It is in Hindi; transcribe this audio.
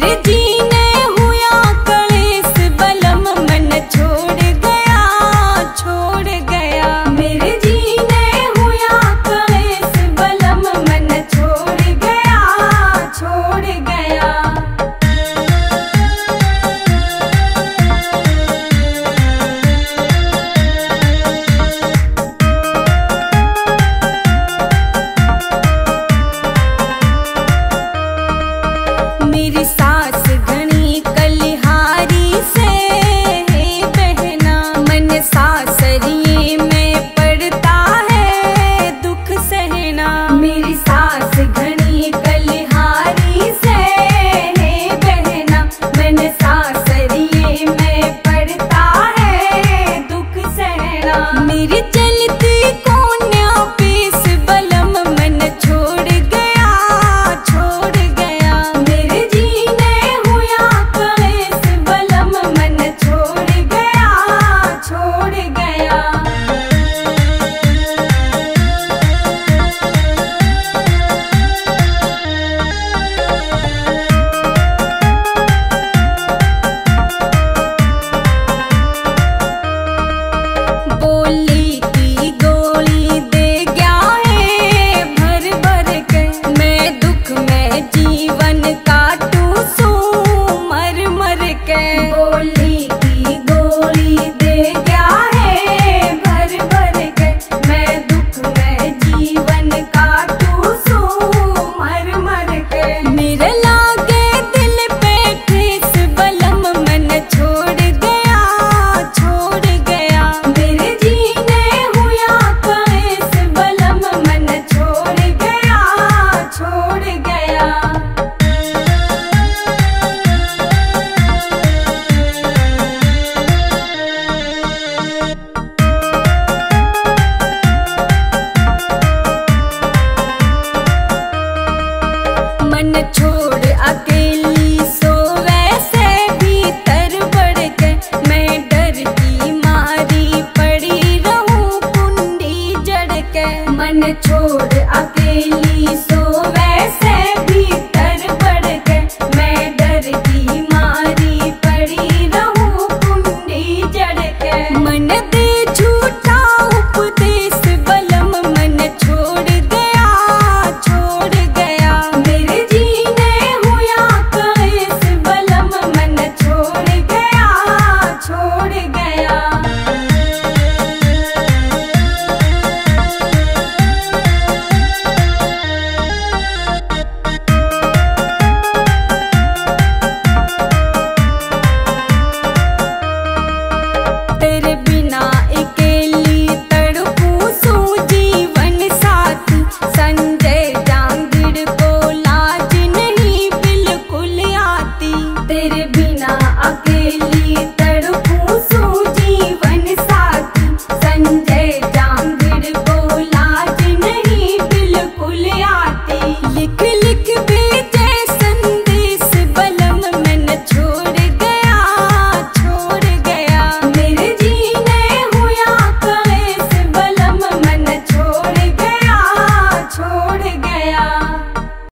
फिर जीना Start. छोड़ अकेली